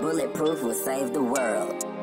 Bulletproof will save the world.